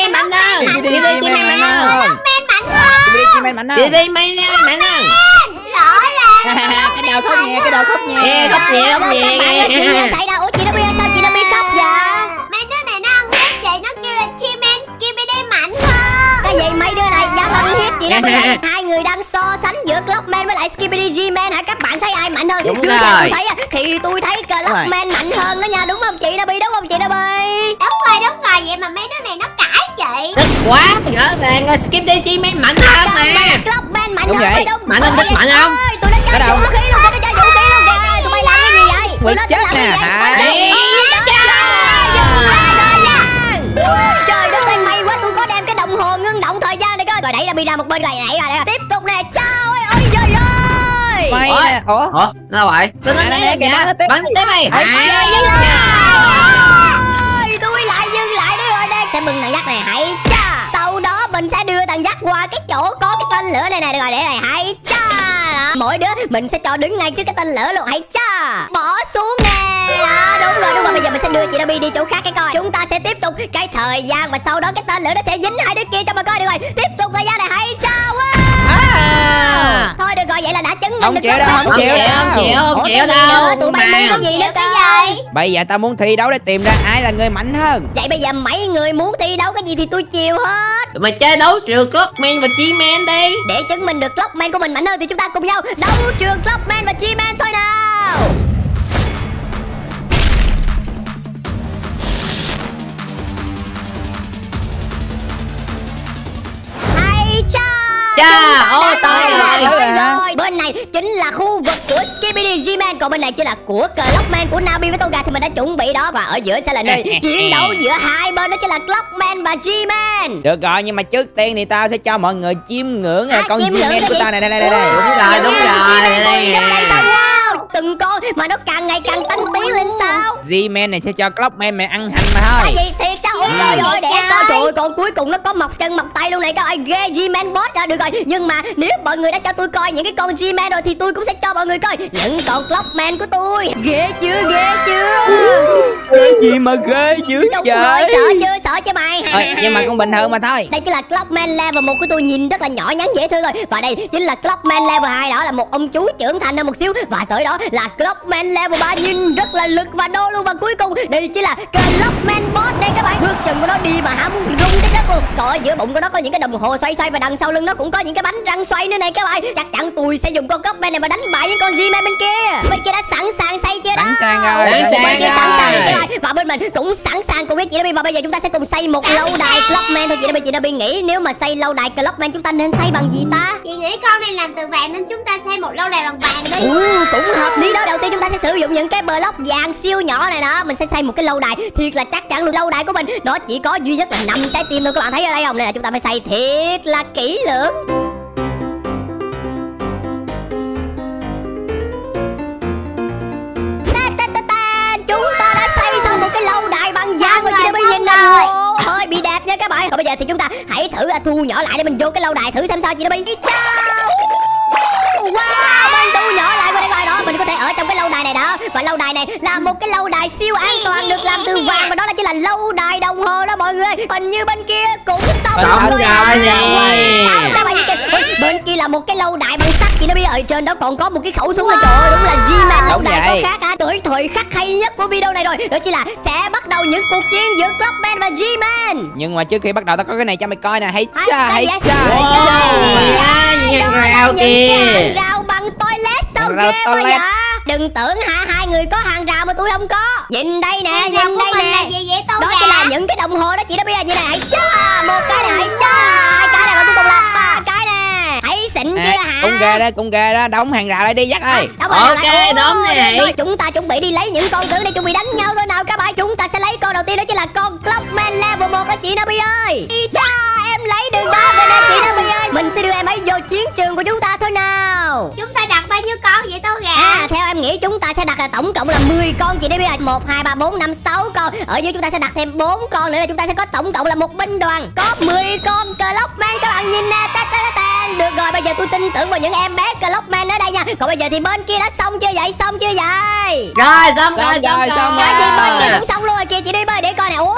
Chim mạnh hơn Skibidi Chim chim mạnh hơn Men mạnh hơn Skibidi Chim mạnh Chim hơn mạnh mạnh hơn Rõ ràng Cái đầu khóc nhẹ Cái đầu khóc nhẹ. Khóc nhẹ khóc nhẹ. Bạn ơi, chuyện gì đã xảy ra ủa chị nó biết sao chị nó biết khóc vậy? Mấy đứa này nó ăn hiếp chị Nó kêu là chim men skibidi mạnh hơn cái gì mấy đứa này dám ăn hiếp chị nó biết hai người đang so sánh giữa Clockman với lại Skibidi G-Man hơn Đúng rồi. tôi thấy thì tôi thấy Clockman mạnh hơn đó nha đúng không chị? Nabi đúng không chị Nabi Đúng rồi đúng rồi. Vậy mà mấy đứa này nó cãi chị. Tức quá Rõ ràng Skip đi chim em mạnh hơn mà. Clockman mạnh Đúng hơn không Mạnh hơn, thích mạnh không? Tôi đã Cái chơi đầu. vũ khí luôn tôi đã chơi vũ khí luôn. Kìa tụi bay làm cái gì vậy? Tụi nó chết làm cái nè, gì vậy? hả? Ê, trời, đất ơi may quá tôi có đem cái đồng hồ ngưng động thời gian này coi. Rồi đẩy ra bi ra một bên rồi nãy rồi Mày Ủa? Ủa? Sao vậy? Nè, đấy nè, kìa, nó. Bắn tiếp đi. Ê, À, dừng lại. Ôi, tôi lại dừng lại đấy rồi đây. Sẽ bưng thằng dắt này hãy cha. Sau đó mình sẽ đưa thằng dắt qua cái chỗ có cái tên lửa này này được rồi để này hãy cha. Mỗi đứa mình sẽ cho đứng ngay trước cái tên lửa luôn hãy cha. Bỏ xuống nè. Đó đúng rồi đúng rồi. Bây giờ mình sẽ đưa chị Dabi đi chỗ khác cái coi. Chúng ta sẽ tiếp tục cái thời gian và sau đó cái tên lửa nó sẽ dính hai đứa kia Không chịu đâu, không chịu. đâu. Không chịu không chịu đâu. tụi bay muốn cái gì nữa cái gì Bây giờ tao muốn thi đấu để tìm ra ai là người mạnh hơn. Vậy bây giờ mấy người muốn thi đấu cái gì thì tôi chiều hết. Tụi mày chơi đấu trường Clockman và G-Man đi. Để chứng minh được Clockman của mình mạnh hơn thì chúng ta cùng nhau đấu trường Clockman và G-Man thôi nào. Cha Cha, ô, Chúng ta tới rồi. Này chính là khu vực của Skibidi G-Man. Còn bên này chính là của Clockman của Nabi với Toga Thì mình đã chuẩn bị đó. Và ở giữa sẽ là nơi chiến đấu giữa hai bên Đó chính là Clockman và G-Man. Được rồi nhưng mà trước tiên thì tao sẽ cho mọi người chiêm ngưỡng À, con G-Man của tao này đây đây đây, đây. Đúng rồi, đúng rồi, đây, đây. Wow, từng con mà nó càng ngày càng tăng tiến lên sao? G-Man này sẽ cho Clockman mày ăn hành mà Cái thôi gì thiệt sao? Ôi trời ơi để Trời coi. ơi. trời ơi con cuối cùng nó có mọc chân mọc tay luôn này. Các bạn ghê G-Man boss ra được rồi. Nhưng mà nếu mọi người đã cho tôi coi những cái con G-Man rồi thì tôi cũng sẽ cho mọi người coi những con Clockman của tôi. Ghê chưa? Ghê chưa? Cái gì mà ghê dữ rồi sợ chưa mày Ờ, nhưng mà cũng bình thường mà thôi. Đây chính là Clockman level 1 của tôi nhìn rất là nhỏ nhắn dễ thương rồi và đây chính là Clockman level 2 đó là một ông chú trưởng thành hơn một xíu. Và tới đó là Clockman level 3 nhìn rất là lực và đô luôn. Và cuối cùng đây chính là Clockman boss. Đây các bạn bước chân của nó đi mà hả muốn rung cái đất luôn. Còn ở giữa bụng của nó có những cái đồng hồ xoay xoay và đằng sau lưng nó cũng có những cái bánh răng xoay nữa này các bạn. Chắc chắn tôi sẽ dùng con Clockman này mà đánh bại những con G-Man bên kia. Bên kia đã sẵn sàng xây chưa đó? Sẵn sàng rồi. Sẵn sàng sẵn rồi và bên mình cũng sẵn sàng cùng với chị Nabi và bây giờ chúng ta sẽ cùng xây một lâu đài Clockman thôi chị Nabi chị Nabi nghĩ nếu mà xây lâu đài Clockman chúng ta nên xây bằng gì ta? Chị nghĩ con này làm từ vàng Nên chúng ta xây một lâu đài bằng vàng đi. Ừ, cũng hợp lý đó. Đầu tiên chúng ta sẽ sử dụng những cái block vàng siêu nhỏ này đó. Mình sẽ xây một cái lâu đài. Thiệt là chắc chắn luôn lâu đài của mình nó chỉ có duy nhất là năm trái tim thôi. Các bạn thấy ở đây không? Nên là chúng ta phải xây thiệt là kỹ lưỡng Bị đẹp nha các bạn. Còn bây giờ thì chúng ta hãy thử à, thu nhỏ lại để mình vô cái lâu đài thử xem sao chị Chao! Wow, mình thu nhỏ lại vào đây coi đó. Mình có thể ở trong cái lâu đài này đó. Và lâu đài này là một cái lâu đài siêu an toàn Được làm từ vàng Và đó là chỉ là lâu đài đồng hồ đó mọi người. Hình như bên kia cũng xong Đúng mọi rồi Bên kia là một cái lâu đài bằng sắt Chị nó biết ở trên đó còn có một cái khẩu súng wow. Trời ơi đúng là G-Man lâu vậy. có khác hả? Tới thời khắc hay nhất của video này rồi. Đó chỉ là sẽ bắt đầu những cuộc chiến giữa Clockman và G-Man. Nhưng mà trước khi bắt đầu tao có cái này cho mày coi nè. Hay cha hay cha cái kìa. hàng rào bằng toilet sao ghê quá vậy? Đừng tưởng hả hai người có hàng rào mà tôi không có. Nhìn đây nè nhìn đây nè. gì vậy? Tôi Đó chỉ là những cái đồng hồ đó chị đã à, Cũng ghê đó cũng ghê đó Đóng hàng rào lại đi dắt ơi. Đóng rồi, Ok, đóng rồi, Chúng ta chuẩn bị đi lấy những con tướng để chuẩn bị đánh nhau thôi. Nào các bạn Chúng ta sẽ lấy con đầu tiên đó chính là con Clockman level 1 đó chị Nabi ơi. Ý cha em lấy được ba rồi nè chị Nabi ơi. Mình sẽ đưa em ấy vô chiến trường của chúng ta thôi nào. Chúng ta con vậy tôi gà. À theo em nghĩ chúng ta sẽ đặt là tổng cộng là 10 con. Chị Nabi ơi 1, 2, 3, 4, 5, 6 con. Ở dưới chúng ta sẽ đặt thêm 4 con nữa là chúng ta sẽ có tổng cộng là một binh đoàn. Có 10 con Clockman. Các bạn nhìn nè ta, ta, ta, ta. Được rồi bây giờ tôi tin tưởng vào những em bé Clockman ở đây nha. Còn bây giờ thì bên kia đã xong chưa vậy? Xong chưa vậy? Rồi xong Xong rồi rồi, xong xong rồi cái gì bên kia rồi. cũng xong luôn rồi kìa chị đi bơi để coi nè. Ôi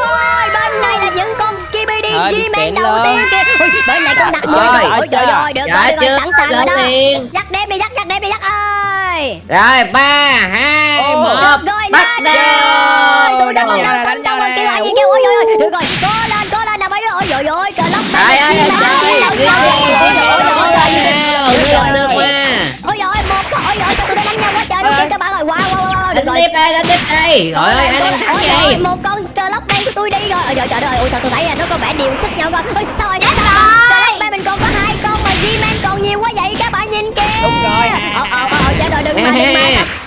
bên này là những con skibidi G-Man đầu tiên kìa. Ui, bên này con đặt mười Rồi, rồi Ôi trời ơi, được Dạ rồi, được rồi, sẵn sàng rồi đó. đi, dắt đếm đi, dắt ơi Rồi ba hai một rồi, Bắt đầu. Tôi nhau, đánh đánh nhau, nhau kêu ai gì kêu, ôi ôi ôi. Được rồi, cố lên, cố lên nào mấy đứa Ôi trời ơi, cờ lóc Trời ơi trời Đi đi Cố lên nào Ngươi làm được mà. Ôi trời ơi, một ôi trời ơi, sao tụi nó đánh nhau quá trời, đúng chưa các bạn ơi, wow, wow, wow, Đánh rồi. tiếp đây đánh tiếp đây Rồi ơi ai đang thắng Ôi trời vậy? một con cờ lóc đen của tôi đi rồi. Ôi trời trời ơi ôi sao tôi thấy nó có vẻ điều sức nhau coi ôi sao rồi mà đừng mà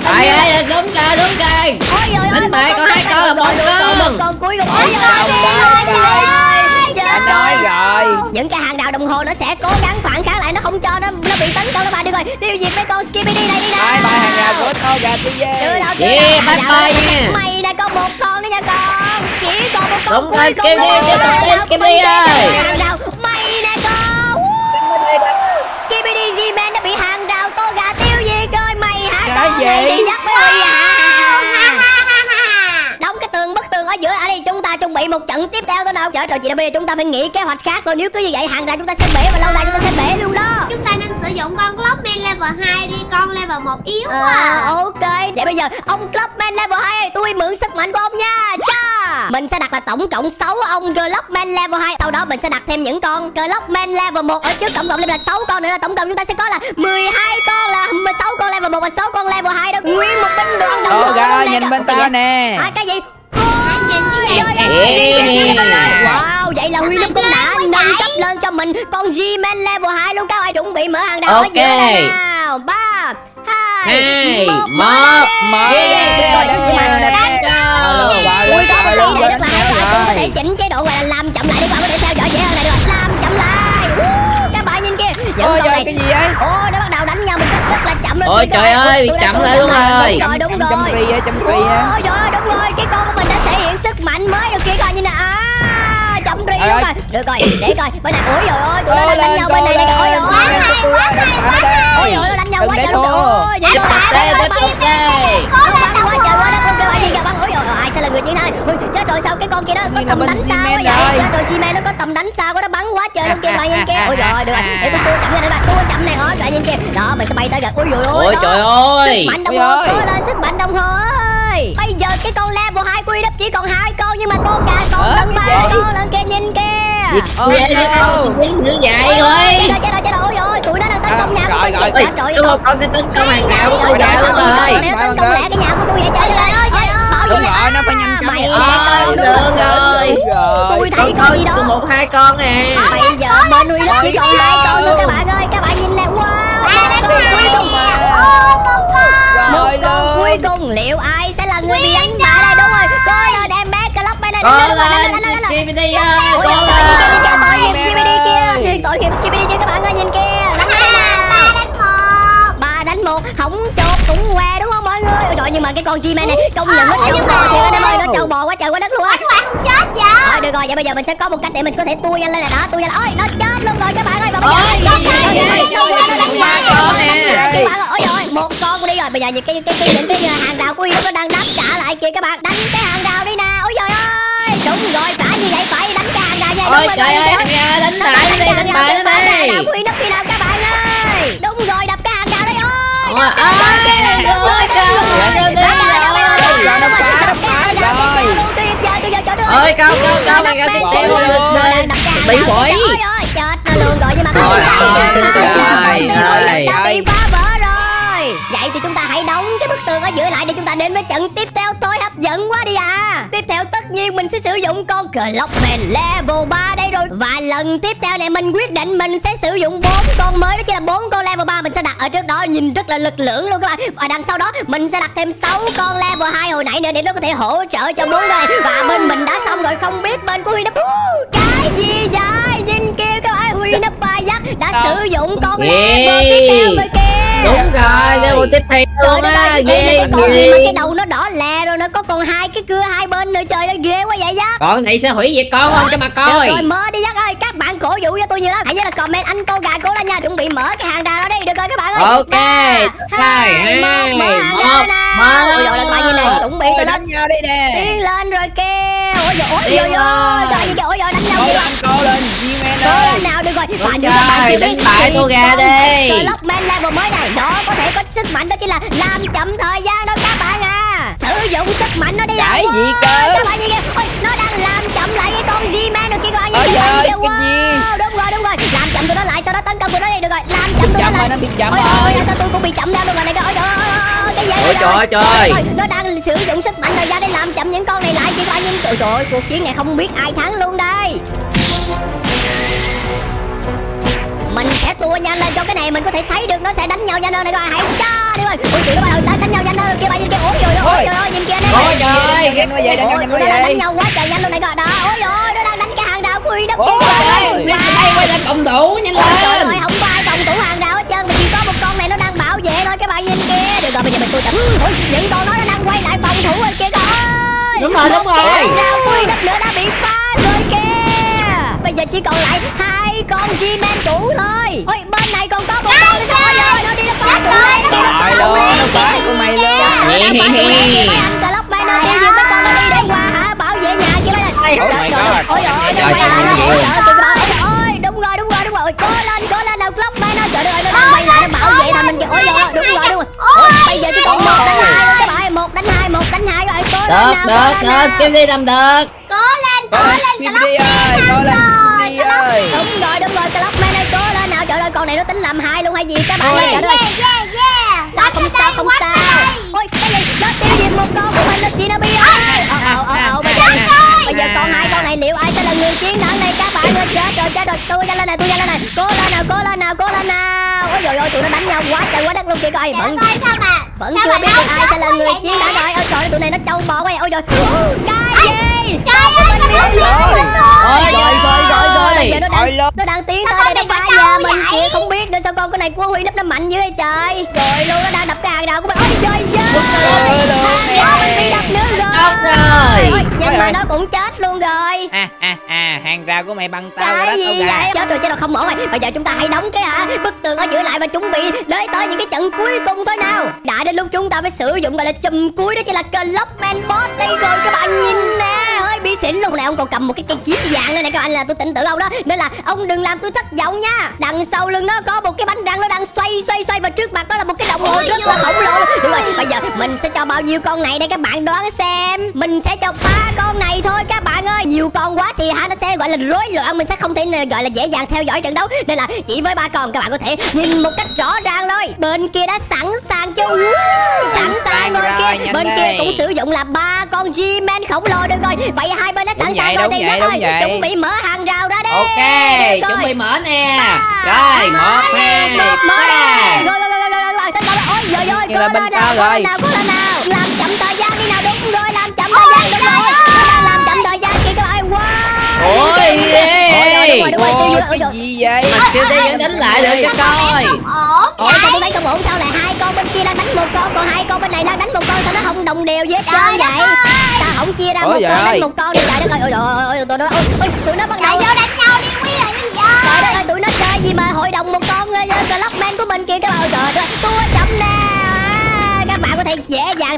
Trời ơi đúng rồi đúng rồi. Ôi trời ơi Đánh một còn hai con là một rồi, rồi, con. một con cuối cùng. Ôi trời ơi Không, trời bye, ơi, Anh nói rồi những cái hàng rào đồng hồ nó sẽ cố gắng phản kháng lại nó không cho nó nó bị tấn công nó ba đi rồi tiêu diệt mấy con Skibidi này đi nè Bye bye hàng rào của tôi gà tôi chưa về đâu chưa Yeah, đâu. bye bye nha. mày này có một con nữa nha con. Chỉ còn một con Đúng cuối rồi, cùng Skibidi, thôi. tiếp tục đi, mình ơi. Bị một trận tiếp theo thôi nào trời trời chị đã bây giờ chúng ta phải nghĩ kế hoạch khác thôi. Nếu cứ như vậy hàng rào chúng ta sẽ bể và lâu dài chúng ta sẽ bể luôn đó. Chúng ta nên sử dụng con Clockman level 2 đi Con level 1 yếu quá À, à. ok. Để bây giờ ông Clubman level 2 ơi, Tôi mượn sức mạnh của ông nha. Cha! Mình sẽ đặt là tổng cộng 6 ông Clubman level 2 Sau đó mình sẽ đặt thêm những con Clubman level 1 Ở trước tổng cộng lên là 6 con nữa là Tổng cộng chúng ta sẽ có là 12 con là 16 con level 1 và 6 con level 2 đó. Nguyên một binh đoàn đồng nè. nhìn bên tao nè. À cái gì Wow, vậy là Huy Lâm cũng đã nâng cấp lên cho mình con G-Man level 2 luôn. Các bạn chuẩn bị mở hàng đào ở Ok. giữa đây nào? 3 2 Hai một một Mở Yeah, ra, đánh đánh nhau, nhau. đánh nhau. Ui có ly này đánh các bạn các bạn cũng có thể chỉnh chế độ gọi là làm chậm lại để các bạn có thể theo dõi dễ hơn này được. Làm chậm lại. Các bạn nhìn kia những con này. cái gì vậy? Ô, nó chậm luôn Ôi trời ơi, đã chậm cố lại luôn gắng rồi. Đúng rồi, đúng Chăm- chăm rồi. Ri á, chăm ri á. Ôi trời ơi, đúng rồi, cái con của mình đã thể hiện sức mạnh mới được kia coi như nè. À, chậm ri đúng rồi Được rồi, để coi, bên này, ôi trời ơi, tụi nó Cố đang đánh lên, nhau cố bên này nè. Ôi lên. ơi, Tôi quá hay, đánh quá đây. Ôi trời ơi, đánh nhau quá trời. Ôi, vậy bạn, tiếp tục đây nó bắn quá trời quá sẽ là người chiến thắng. Ui chết rồi sao cái con kia nó có tầm đánh xa quá vậy? rồi. chết rồi G-Man nó có tầm đánh xa quá nó bắn quá trời luôn kia bạn nhìn kia. Ôi rồi được rồi để tôi tua chậm ra đây tua chậm này ơi bạn nhìn kia. Đó mình sẽ bay tới ôi trời ơi Ôi đó. trời ơi. Sức mạnh đồng hồ ơi. cố lên sức mạnh đồng hồ ơi. Bây giờ cái con level hai quy đất chỉ còn hai con nhưng mà tô cà còn Ờ, tận ba con lần kia nhìn kia Ôi, con tôi biến như vậy rồi chết rồi chết rồi rồi ôi ôi tụi nó đang tấn công À, nhà của rồi, tôi rồi. rồi có một con tấn công. Hàng rào của tôi ra luôn rồi. tấn công lẹ cái nhà của tôi vậy trời ơi ơi Đúng rồi, nó phải nhanh chóng Ôi, được rồi. Tôi thấy Con gì đó có một hai con nè bây giờ bên nuôi đất chỉ còn hai con thôi các bạn ơi các bạn nhìn nè wow một con cuối cùng một con cuối cùng liệu ai sẽ là người bị đánh bại đây đúng rồi coi lên em bé clock bên này Con lên lên lên lên Skibidi ơi Con lên tội nghiệp Skibidi kia Thì tội nghiệp Skibidi chứ con chim này công nhận nó trâu bò thiệt anh em ơi nó trâu bò quá trời quá đất luôn á Bạn không chết vậy Rồi được rồi, vậy bây giờ mình sẽ có một cách để mình có thể tua nhanh lên này đó, tua nhanh. Ôi, nó chết luôn rồi các bạn ơi. Và bây giờ nó đánh. Các bạn ơi, ôi trời ơi, một con đi rồi. Bây giờ những cái cái cái những cái hàng rào của Yên nó đang đáp trả lại kìa các bạn. Đánh cái hàng rào đi nè. Ôi trời ơi. Đúng rồi, phải như vậy, phải đánh cái hàng rào nha. Ôi trời ơi thằng nhà đánh Nó bại nó đi đánh bại nó đi hàng rào của Yên nấp đi nào các bạn ơi. Đúng rồi, đập cái hàng rào ơi. Ôi, ơi, ơi. cao cao cao mày theo không? Được lên bị quỷ. chết nó luôn rồi ơi. đã bị phá vỡ rồi. Vậy thì chúng ta hãy đóng cái bức tường ở giữa lại để chúng ta đến với trận tiếp theo nhiên mình sẽ sử dụng con Clockman level 3 đây rồi. Và lần tiếp theo này mình quyết định mình sẽ sử dụng bốn con mới đó chỉ là bốn con level 3 mình sẽ đặt ở trước đó nhìn rất là lực lưỡng luôn các bạn. Và đằng sau đó mình sẽ đặt thêm 6 con level 2 hồi nãy nữa để nó có thể hỗ trợ cho bốn người. Và bên mình đã xong rồi không biết bên của Huy nó cái gì vậy? Nhìn kia các bạn Huy nó ba dắt đã sử dụng con level tiếp theo rồi kìa. Đúng rồi level tiếp theo luôn á ơi, ghê ghê mà cái đầu nó đỏ lè rồi nó có còn hai cái cưa hai bên nữa trời ơi ghê quá vậy dắt con này sẽ hủy diệt con không cho mà coi. rồi mơ đi dắt ơi các bạn cổ vũ cho tôi nhiều lắm. Hãy nhớ là comment anh tô gà cố lên nha. Chuẩn bị mở cái hàng rào đó đi. Được rồi các bạn ơi. Ok, hai, hai, một, mở ôi ơi các bạn nhìn này chuẩn bị Ôi, tụi nó đánh nhau đi nè. Tiến lên rồi kìa. Ôi trời ôi ơi lên. trời ơi đánh nhau Cố kìa lên, cố lên rồi. Đúng như các bạn chưa biết bại gà con đi. Clockman level mới này nó có thể có sức mạnh đó chính là làm chậm thời gian đó các bạn à. Sử dụng sức mạnh nó đi Cái gì cơ? các bạn nhìn kìa ôi nó đang làm chậm lại cái con G-Man được kia các bạn Ôi kìa, các bạn gì? Wow, đúng rồi đúng rồi. Làm chậm tụi nó lại sau đó tấn công tụi nó đi được rồi. Làm chậm tụi nó lại. nó bị chậm rồi. ôi ôi, tôi cũng bị chậm theo luôn rồi này ôi trời ơi, cái gì Ôi trời ơi, trời. Nó đang sử dụng sức mạnh thời gian để làm chậm những con này lại kìa. Các bạn trời ơi, cuộc chiến này không biết ai thắng luôn đây mình sẽ tua nhanh lên cho cái này mình có thể thấy được nó sẽ đánh nhau nhanh hơn này coi hãy cho đi ơi ôi tụi nó bắt đầu đánh đánh nhau nhanh hơn. Kia bạn nhìn kia ôi trời ơi ôi trời ơi nhìn kia nè. Ôi trời ơi, vậy, đang nó đang đánh nhau quá trời nhanh luôn này coi đó ôi trời ơi nó đang đánh cái hàng rào quy đất Ôi kia trời ơi. Lên đây quay lại phòng thủ nhanh Ôi trời lên. ơi, không có ai phòng thủ hàng rào hết trơn mà chỉ có một con này nó đang bảo vệ thôi các bạn nhìn kia được rồi bây giờ mình tôi chậm ôi những con nó nó đang quay lại phòng thủ bên kia coi Đúng rồi, đúng rồi. hàng rào quy đất nữa đã bị phá rồi kìa. Bây giờ chỉ còn lại hai con G-Man cũ thôi. Ôi bên này còn có một con nữa rồi. ơi nó đi nó phá tụi này nó đi nó phá tụi luôn, này nó phá của mày luôn. Nó phá tụi kìa, mấy anh Clockman nó tiêu diệt mấy con nó đi để qua hả? Bảo vệ nhà kia mấy anh. Ôi Trời my ơi, God. ôi ôi Trời, nó ơi ôi đúng rồi đúng rồi đúng rồi. Cố lên cố lên nào Clockman ơi trời đất ơi nó đang quay lại nó bảo vệ thằng mình kìa. Ôi ơi đúng rồi đúng rồi. Bây giờ chỉ còn một đánh hai thôi các bạn. Một đánh hai một đánh hai. Rồi cố lên Được, nào được, cố lên được, nào. Kim đi làm được. Cố lên, cố Cố lên, lên Skibidi ơi, con này nó tính làm hai luôn hay gì? Các bạn ơi Ôi. trời ơi Yeah, yeah, yeah. Sao không sao không sao? ôi cái gì? Nó tiêu diệt một con của mình nó chỉ nó bi ơi ờ ờ ờ ờ bây giờ bây giờ còn hai con này liệu ai sẽ là người chiến thắng đây? Các bạn ơi chết rồi chết rồi. Tôi nhanh lên này tôi nhanh lên này cố lên nào cố lên nào cố lên nào. Ôi trời ơi tụi nó đánh nhau quá trời quá đất luôn kìa coi vẫn vẫn chưa biết được ai sẽ là người chiến thắng rồi. Ôi trời tụi này nó trâu bò quá ôi trời cái gì Trời ơi, sao mà Rồi. Ôi rồi rồi rồi rồi giờ nó đang nó đang tiến tới đây nó phá nhà mình kìa không biết nữa sao con cái này của huy nấp nó mạnh dữ vậy trời rồi luôn nó đang đập cái hàng đầu của mình ôi trời Trời ơi ơi, hàng mình bị đập nữa rồi Xong rồi nhưng mà ơi. nó cũng chết luôn rồi À, à, à, hàng rào của mày bằng tao cái gì vậy chết rồi chết rồi không ổn rồi bây giờ chúng ta hãy đóng cái hả bức tường ở giữa lại và chuẩn bị đến tới những cái trận cuối cùng thôi nào đã đến lúc chúng ta phải sử dụng gọi là chùm cuối đó chỉ là Clockman Boss đây rồi các bạn nhìn nè hơi xỉn luôn này ông còn cầm một cái cây kiếm vàng nữa này các bạn là tôi tỉnh tưởng ông đó. Nên là ông đừng làm tôi thất vọng nha. Đằng sau lưng nó có một cái bánh răng nó đang xoay xoay xoay và trước mặt đó là một cái đồng hồ rất là khổng lồ. Đúng rồi, bây giờ mình sẽ cho bao nhiêu con này đây các bạn đoán xem. Mình sẽ cho ba con này thôi các bạn ơi. Nhiều con rối loạn mình sẽ không thể gọi là dễ dàng theo dõi trận đấu nên là chỉ với ba con các bạn có thể nhìn một cách rõ ràng thôi bên kia đã sẵn sàng chưa sẵn sàng rồi rồi, kia bên kia đây. cũng sử dụng là ba con G-Man khổng lồ được rồi vậy hai bên đã sẵn Đúng sàng vậy, rồi thì vậy, ơi vậy. chuẩn bị mở hàng rào ra đi Ok, chuẩn rồi. bị mở nè Ba, Rồi, một, hai, một, mở ba rồi rồi rồi rồi rồi rồi tấn công ôi rồi rồi Như là cố bên lên tao nào cố rồi. lên nào cố lên nào làm chậm thời gian đi nào đúng rồi làm chậm thời diệt- ôi, cái gì vậy? Mà kêu đi vẫn đánh lại được cho coi. Ôi sao vậy tôi thấy không ổn sao lại hai con bên kia đang đánh một con? Còn hai con bên này đang đánh một con sao nó không đồng đều với trơn vậy? sao không chia ra Ôi một con đánh một con đi? Trời đất ơi ôi trời ơi ôi tụi nó ôi, ôi, tụi nó bắt đầu. vô đánh nhau đi Quy ơi. Bây giờ trời đất ơi tụi nó chơi gì mà hội đồng một con uh, Clockman của mình kia các bạn ơi trời đất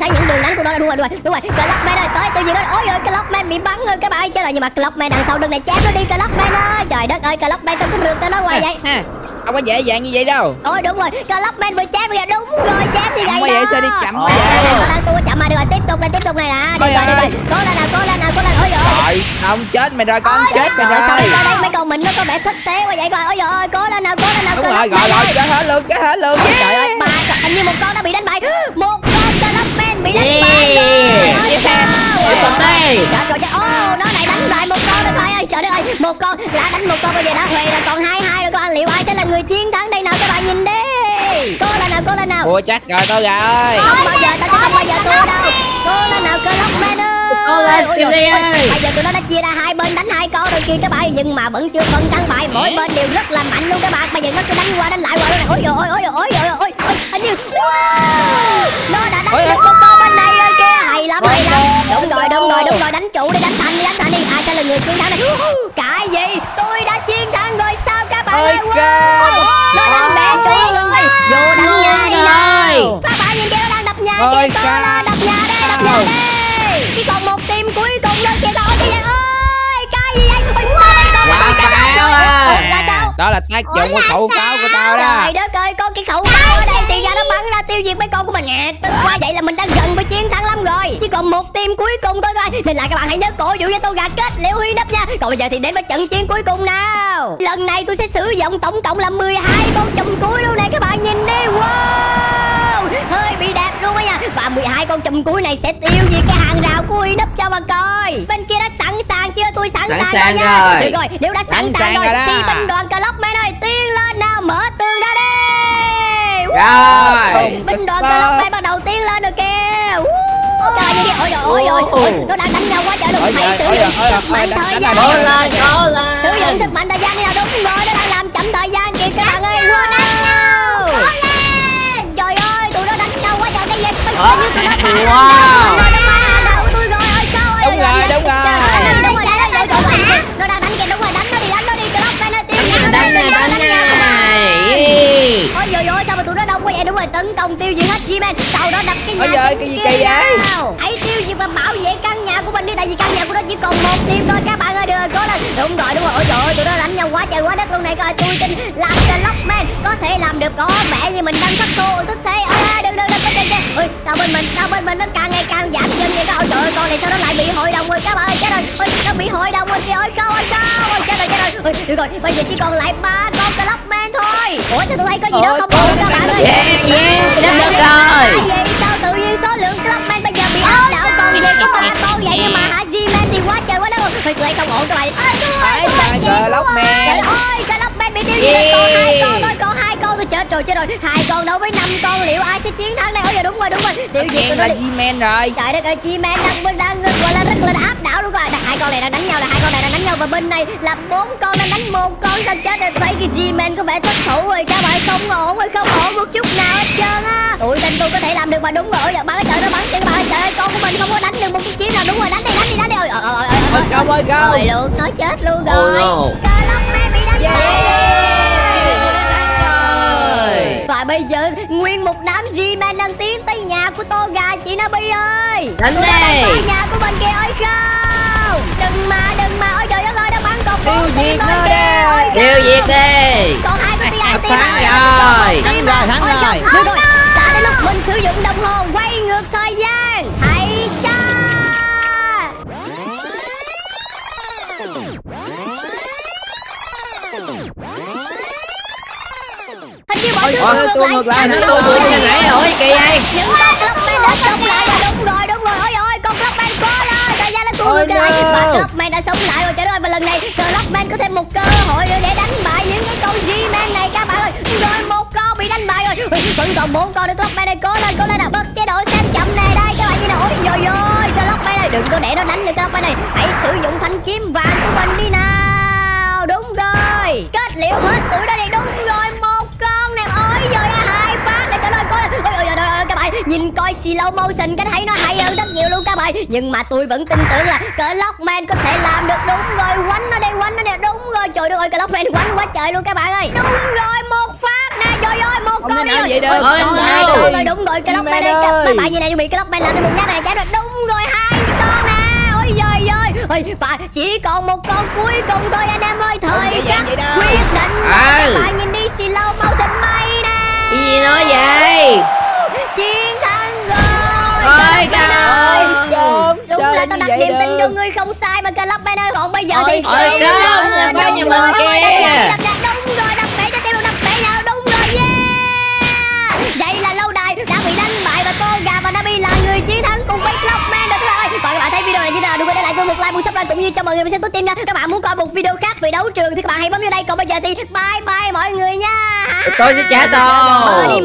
thấy những đường đánh của tôi đúng rồi đúng rồi đúng rồi Clockman ơi tới tự nhiên nó ôi ơi Clockman bị bắn rồi các bạn ơi chết rồi nhưng mà Clockman đằng sau đừng này chém nó đi Clockman ơi trời đất ơi Clockman sao cứ rượt tới nó hoài vậy Ha, Không có dễ dàng như vậy đâu. Ôi đúng rồi, Clockman vừa chém kìa, đúng rồi, chém như vậy quá vậy, sao đi chậm quá vậy? Đang đang tua chậm mà được rồi, tiếp tục này, tiếp tục này nè, Ôi rồi, ơi. rồi. Cố lên nào, cố lên nào, cố lên. Ôi giời. Trời, ông chết mày rồi, con chết mày Trời sao rồi. đây mấy con mình nó có vẻ thức tế quá vậy coi. Ôi ơi, cố lên nào, cố lên nào. Đúng rồi, rồi rồi, chết hết luôn, chết hết luôn. Trời ơi, ba hình như một con đã bị đánh bại. Bị đánh bại rồi. Tiếp theo, tiếp tục đi. Trời trời trời, ô, nó lại đánh bại một con rồi coi ơi. Trời đất ơi, một con đã đánh một con bây giờ đã huề rồi, còn hai hai rồi con. Liệu ai sẽ là người chiến thắng đây nào các bạn nhìn đi. Cố lên nào, cố lên nào. Ủa chắc rồi tôi gà ơi. không bao giờ tao sẽ không bao giờ thua đâu cô lên nào cơ Lockman ơi Cố lên, trời Ly ơi, bây giờ tụi nó đã chia ra hai bên đánh hai con rồi kia các bạn nhưng mà vẫn chưa phân thắng bại mỗi bên đều rất là mạnh luôn các bạn bây giờ nó cứ đánh qua đánh lại qua luôn này ôi trời ôi ôi ôi ôi ôi ôi như wow, nó đã đánh một con hay lắm hay lắm. Đúng rồi đúng rồi đúng rồi. Đánh trụ đi đánh thành đi đánh thành đi. Ai sẽ là người chiến thắng này? Cái gì? Tôi đã chiến thắng rồi sao các bạn ơi Ok. wow. nó đánh bẻ trụ rồi. Vô đánh nhà đi nào. rồi. các bạn nhìn kia nó đang đập nhà Ôi, kìa con cao. ơi, đập nhà đây đập nhà đây chỉ còn một team cuối cùng kìa con ơi cái gì ơi cái gì vậy ôi sao Quả ơi, cái à. Là sao đó là tác dụng của Ủa là khẩu pháo của tao đó. Trời đất ơi, con cái khẩu pháo ở đây thì ra nó bắn ra tiêu diệt mấy con của mình. Nè Tức qua vậy là mình đang một team cuối cùng thôi coi Nên là các bạn hãy nhớ cổ vũ cho tôi gà kết liễu huy nấp nha. Còn bây giờ thì đến với trận chiến cuối cùng nào. Lần này tôi sẽ sử dụng tổng cộng là 12 con chùm cuối luôn nè các bạn nhìn đi. Wow! Hơi bị đẹp luôn á nha. Và 12 con chùm cuối này sẽ tiêu diệt cái hàng rào của huy nấp cho mà coi. Bên kia đã sẵn sàng chưa? Tôi sẵn, Sẵn sàng, sàng rồi nha. rồi. Được rồi nếu đã sẵn, Sẵn sàng, sàng rồi rồi thì binh đoàn Clockman ơi tiên lên nào mở tường ra đi. Rồi. Binh đoàn Clockman bắt đầu tiến lên rồi kìa. Woo. Trời ơi, ôi ôi ôi ôi nó đang đánh nhau quá trời luôn Ôi hãy sử ôi dụng sức mạnh đánh- thời gian. Cố lên cố sử dụng lên sức mạnh thời gian đi nào đúng rồi nó đang làm chậm thời gian kìa các bạn ơi wow trời ơi tụi nó đánh nhau quá trời cái gì giờ như tụi nó phá Wow. Đúng rồi, đúng rồi. đúng rồi đúng rồi nó đang đánh kìa đúng rồi đánh nó đi đánh nó đi Clockman ơi tiên Đánh đánh này đánh này rồi tấn công tiêu diệt hết G-Man. Sau đó đập cái nhà Ôi giời, cái gì kỳ vậy? Hãy tiêu diệt và bảo vệ căn nhà của mình đi Tại vì căn nhà của nó chỉ còn một team thôi. Các bạn ơi Được rồi cố lên. Đúng rồi đúng rồi. Ôi trời ơi tụi nó đánh nhau quá trời quá đất luôn này. Coi Tôi tin làm cho Lockman có thể làm được. Có vẻ như mình đang thất thù Thất thế. Ôi đừng đừng đừng cái cái Ôi sao bên mình sao bên mình nó càng ngày càng giảm dần vậy? Ôi trời ơi con này sao nó lại bị hội đồng rồi? Các bạn ơi Chết rồi. Ôi nó bị hội đồng rồi kìa. Ôi không ôi không. Ôi chết rồi chết rồi. Ôi được rồi. Bây giờ chỉ còn lại ba con Clockman thôi Ủa sao tôi thấy có gì đó không ổn các bạn ơi? Yeah yeah Đánh được rồi Tại vì sao tự nhiên số lượng Clockman bây giờ bị áp đảo còn về có ba con vậy nhưng mà hả G-Man thì quá trời quá đất Thôi tụi đây không ổn các bạn Clockman. Trời ơi Clockman bị tiêu diệt còn hai con thôi còn hai con thôi. Chết rồi chết rồi. Hai con đấu với năm con liệu ai sẽ chiến thắng đây? Ôi giờ đúng rồi đúng rồi. Tiêu diệt tụi là G-Man rồi. Trời đất ơi, chị man đang đang gọi là rất là áp luôn các bạn. Hai con này đang đánh nhau là hai con này đang đánh nhau và bên này là bốn con đang đánh một con sao chết rồi. Thấy cái G-Man có vẻ thất thủ rồi các bạn không ổn rồi không ổn một chút nào hết trơn á. Tụi tin tôi có thể làm được mà đúng rồi. Ôi, bắn trời nó bắn các bạn. Trời ơi, con của mình không có đánh được một cái chiếu nào đúng rồi. Đánh đi đánh đi đánh đi. Ôi ôi ôi ôi. Ôi ôi Rồi luôn, nó chết luôn Oh rồi. no. Clockman bị đánh Yeah. Rồi Và bây giờ nguyên một đám G-Man đang tiến tới nhà của Tô Gà chị Nabi ơi Đánh đi. nhà của mình kìa ơi không Đừng mà đừng mà. Ôi trời đất ơi nó bắn còn Tiêu bốn diệt đi. kìa Tiêu diệt đi. Còn hai con thắng team rồi. Thắng rồi, thắng rồi. Được rồi đã đến lúc mình sử dụng đồng hồ quay ngược thời gian. Hãy cha Hình như ngược tôi ngược lại, Nó tôi tôi như nãy rồi. kỳ vậy? Những con Ôi ngược lại no. và Clockman đã sống lại rồi trời ơi và lần này Clockman có thêm một cơ hội nữa để đánh bại những cái con G-Man này các bạn ơi. Rồi một con bị đánh bại rồi. Vẫn còn bốn con nữa Clockman này cố lên cố lên nào. Bật chế độ xem chậm này đây các bạn như nào. Ôi rồi ôi Clockman này đừng có để nó đánh được Clockman này hãy sử dụng thanh kiếm vàng của mình nhìn coi slow motion cái thấy nó hay hơn rất nhiều luôn các bạn. Nhưng mà tôi vẫn tin tưởng là Clockman có thể làm được. Đúng rồi quánh nó đi quánh nó nè đúng rồi trời đất ơi Clockman quánh quá trời luôn các bạn ơi. Đúng rồi một phát nè trời ơi một con đi rồi được. Ôi, Ôi, ơi, ôi, đúng rồi Clockman G-Man các ơi. bạn nhìn này bị Clockman làm cho một nhát này chém rồi đúng rồi hai con nè. Ôi giời ơi ôi và chỉ còn một con cuối cùng thôi anh em ơi. Thời khắc quyết định Ừ. các bạn nhìn đi slow motion bay nè. Gì nói vậy đúng tao đặt niềm tin cho ngươi không sai mà Clockman ơi còn bây giờ thì Ôi, ba nhà mình kìa. đập đập đúng rồi đập bể cho tiêu đập bể nào đúng rồi yeah. Vậy là lâu đài đã bị đánh bại và tô gà và Nabi là người chiến thắng cùng với rồi các bạn ơi còn các bạn thấy video này như thế nào đừng quên để lại cho một like một subscribe cũng như cho mọi người xem tốt tim nha. Các bạn muốn coi một video khác về đấu trường thì các bạn hãy bấm vào đây. Còn bây giờ thì bye bye mọi người nha. Tôi sẽ trả đồ. Mơ đi